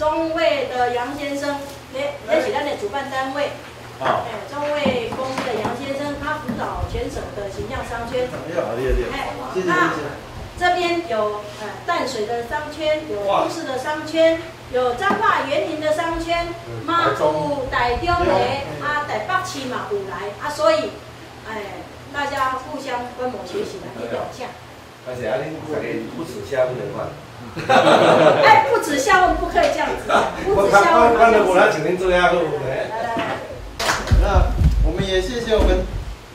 中卫的杨先生，也也许咱的主办单位。好。哎，中卫公司的杨先生，他辅导全省的形象商圈。哎呦，好厉害厉害！谢谢谢谢。这边有呃淡水的商圈，有都市的商圈，有彰化园林的商圈，马祖台中的啊台北市嘛有来啊，所以哎大家互相观摩学习来去表象。而且啊，恁大家不耻下问的话。哎，不止下问不可以这样子，不耻下问。看到我来请您做下后。来来来，那我们也谢谢我们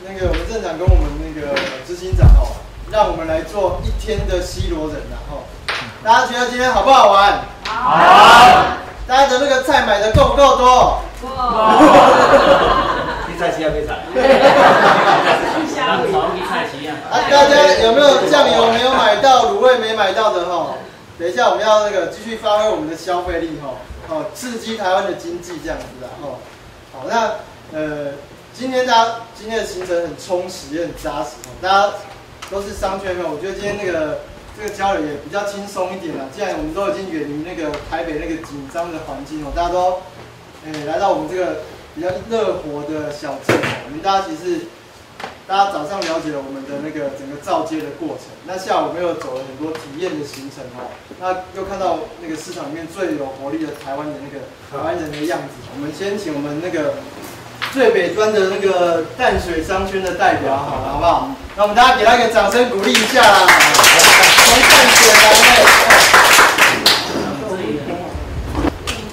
那个我们镇长跟我们那个执行长哦。让我们来做一天的西罗人，然后大家觉得今天好不好玩？好。大家的那个菜买的够不够多？够。一菜齐啊，一菜。啊，大家有没有酱油没有买到，卤味没买到的哈？等一下我们要那个继续发挥我们的消费力哈，哦，刺激台湾的经济这样子的哈。好，那呃，今天大家今天的行程很充实也很扎实哦，大家。都是商圈嘛，我觉得今天那个这个交流也比较轻松一点了。既然我们都已经远离那个台北那个紧张的环境哦，大家都诶来到我们这个比较热活的小镇哦，我们大家其实大家早上了解了我们的那个整个造街的过程，那下午我们又走了很多体验的行程哦，那又看到那个市场里面最有活力的台湾的那个台湾人的样子。我们先请我们那个最北端的那个淡水商圈的代表好了，好不好？那我们大家给他一个掌声鼓励一下啦！从淡水来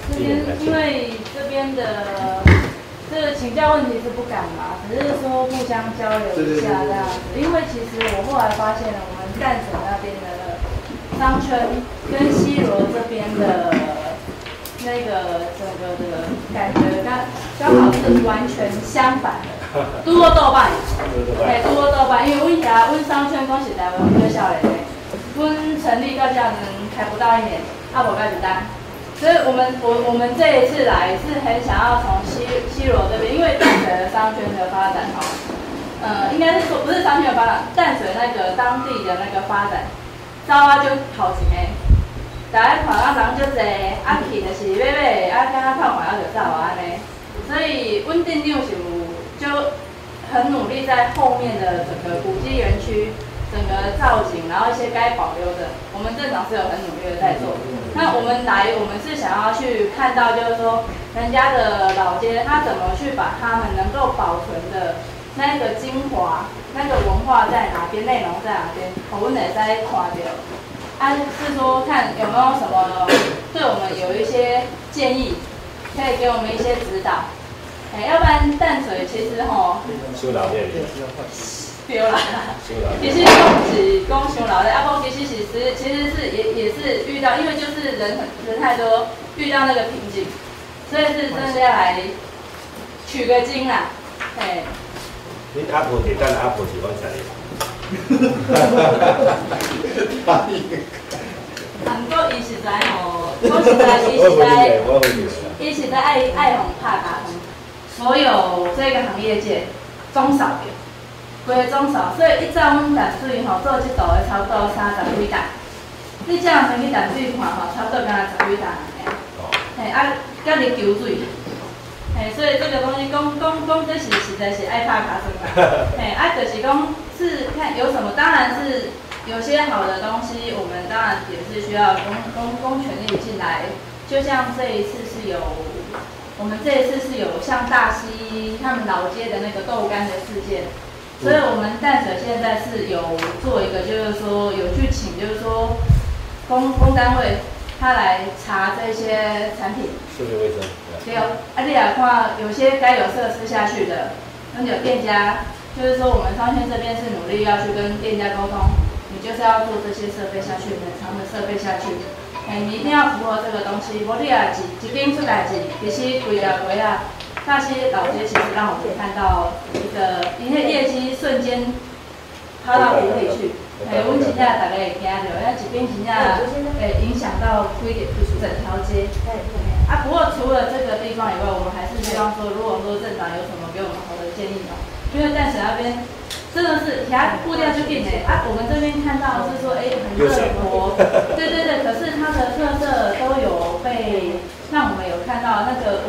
这边因为这边的这个请教问题是不敢嘛，只是说互相交流一下这样子。因为其实我后来发现了，我们淡水那边的商圈跟西罗这边的那个整个的感觉，刚刚好是完全相反的。拄好倒摆，嘿，拄好倒摆，因为阮遐阮商圈讲是台湾最少年的，阮成立到这样子还不到一年，阿无介简单。所以我们我我们这一次来是很想要从西西罗这边，因为淡水的商圈的发展哈，呃，应该是说不是商圈的发展，淡水那个当地的那个发展，早啊就头前的，大家看啊人就多，啊去就是买买，啊刚刚看完啊就走啊安尼，所以稳定量是有。就很努力在后面的整个古迹园区，整个造景，然后一些该保留的，我们镇长是有很努力的在做。那我们来，我们是想要去看到，就是说人家的老街，他怎么去把他们能够保存的那个精华、那个文化在哪边，内容在哪边，我们也在看到。啊，是说看有没有什么对我们有一些建议，可以给我们一些指导。哎，要不然淡水其实吼，修老的，对啦，其实讲是讲收老的，阿婆其实是是其实是也也是遇到，因为就是人很人太多，遇到那个瓶颈，所以是真的要来取个经啦，哎。你阿婆是咱阿婆喜欢啥的？哈哈哈不过伊实在吼，我实在伊实在，伊实在爱爱红拍打红。所有这个行业界中少的，规个总数，所以一早阮淡水吼做即道的差不多三十几单。你这样先去淡水看吼，差不多敢若十几单安嘿，啊，甲你求水。嘿，所以这个东西讲讲讲，这是实在是爱拍卡生啦。嘿，啊，就是讲是看有什么，当然是有些好的东西，我们当然也是需要公公公权力进来。就像这一次是有。我们这一次是有像大溪他们老街的那个豆干的事件，所以我们淡水现在是有做一个，就是说有去请，就是说公公单位他来查这些产品，食品卫生。对哦，而且的话有些该有设施下去的，那有店家，就是说我们商圈这边是努力要去跟店家沟通，你就是要做这些设备下去，冷藏的设备下去。哎，你一定要符合这个东西，无你也是一边出代志，其实规啊规啊，那些老街其实让我们看到一个，因为业绩瞬间抛到谷底去。哎，阮真正大家会惊着，因为一边真正会影响到规个整条街。啊，不过除了这个地方以外，我们还是希望说，如果说镇长有什么给我们好的建议哦，因为淡水那边。真的是，其他步调就变诶。啊，我们这边看到是说，哎，很热活，对对对。可是它的特色都有被的，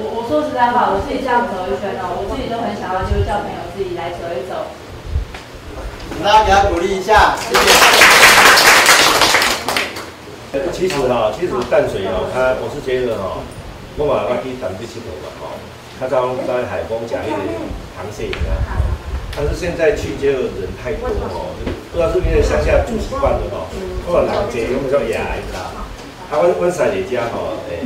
我我说实在话，我自己这样走一圈哦，我自己都很想要，就是叫朋友自己来走一走。大家给他鼓励一下，谢谢。其实哈，其实淡水哦，它我是觉得哈，我嘛我去淡水佚佗嘛哈，他在在海丰讲一点螃蟹啊，但是现在去就人太多哦，不知道是因为乡下住习惯了哈，或者老街用叫野啦，啊，温温山里家哈，哎，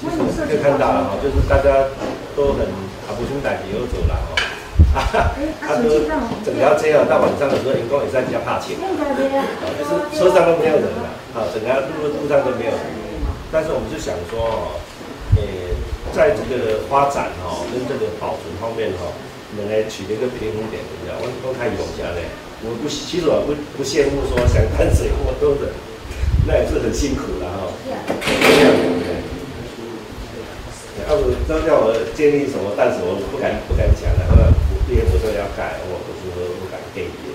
其实就看到了哈，就是大家都很啊不兄弟又走了哈。他说整条街啊，到晚上的时候，员工也在家怕钱，就是车上都没有人了，啊，整条路路上都没有人。但是我们就想说，哦，诶，在这个发展哈，跟这个保存方面哈，能来取得一个平衡点，你知道，我我太有钱嘞，我不其实我不不羡慕说想淡水那么多人，那也是很辛苦的哈。要不要叫我建立什么但是，我不敢不敢讲了。这些我都要改，我不是说不敢建议。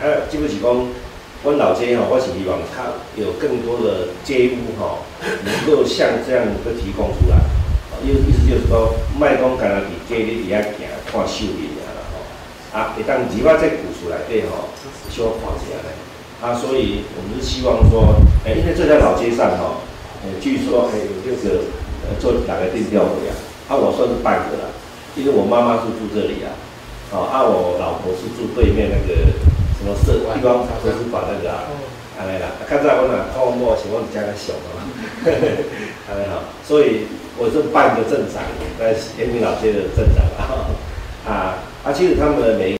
啊，基本是讲，我老街哈，我是希望它有更多的街屋哈，能够像这样的提供出来。意意思就是说，卖讲干那伫街里底下行看秀丽啊啦吼。啊，一旦二百再鼓出来，对吼，小看起来。啊，所以我们是希望说，哎，因为这条老街上哈，呃，据说还有六个做哪个定调的呀？啊，我算是半个了，因为我妈妈是住这里啊。哦，啊，我老婆是住对面那个什么社地方图书馆那个啊，安尼啦，看在我那泡沫喜欢加个小的嘛，安尼好，所以我是半个镇长，在延平老街的镇长啊，啊，啊，其实他们的每。